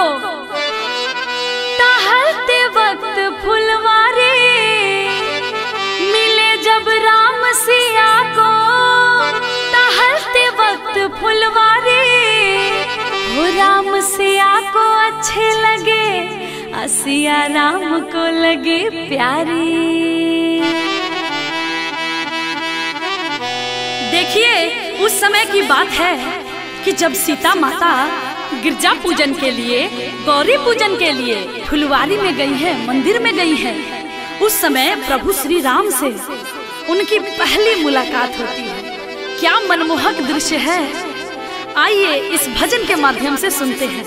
को टहलते वक्त फुलवारे मिले जब राम सिया को। टहलते वक्त फुलवारे वो राम सिया को अच्छे लगे, असिया राम को लगे प्यारी। देखिए, उस समय की बात है कि जब सीता माता गिरजा पूजन के लिए, गौरी पूजन के लिए फुलवारी में गई है, मंदिर में गई है। उस समय प्रभु श्री राम से उनकी पहली मुलाकात होती है। क्या मनमोहक दृश्य है। आइए इस भजन के माध्यम से सुनते हैं।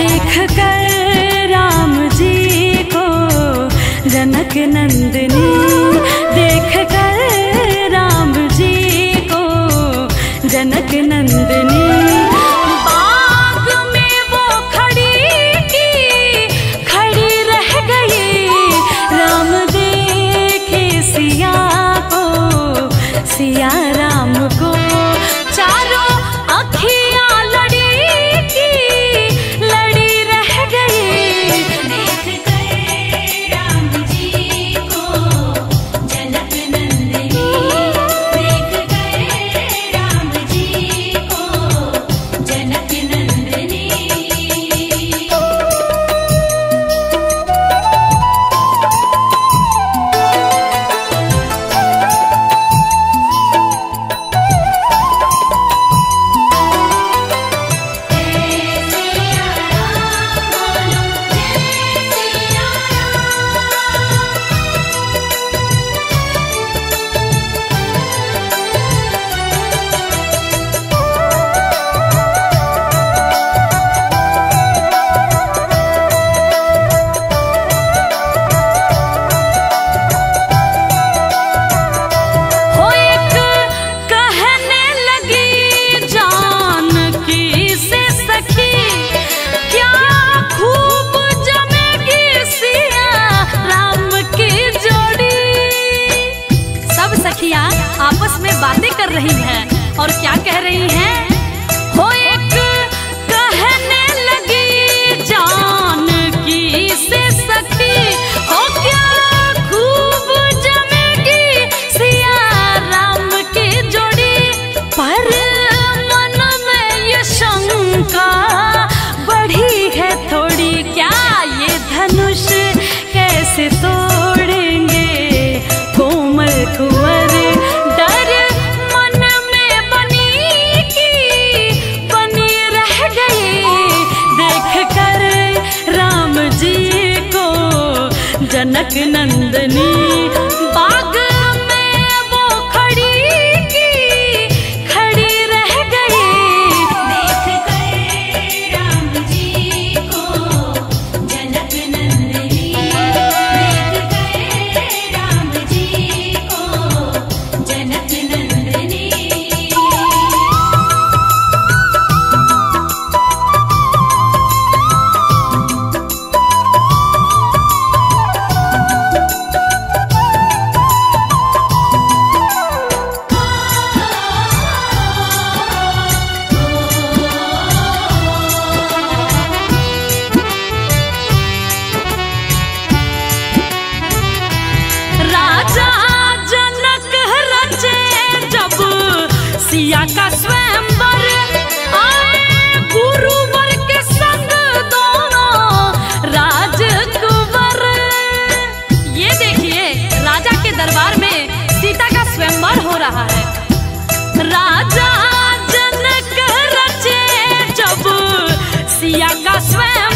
देख कर राम जी को जनक नंदनी देख कर राम जी को जनक नंदनी। सब आपस में बातें कर रही हैं। और क्या कह रही हैं? हो एक कहने लगी जानकी से सखी, हो क्या खूब जमेगी सिया राम की जोड़ी? पर मन में ये शंका बढ़ी है थोड़ी, क्या ये धनुष कैसे तोड़ेंगे सिया का गुरुवर के संग दोनों देखिए, राजा के दरबार में सीता का हो रहा है। राजा जनक रचे जब सिया का स्वयं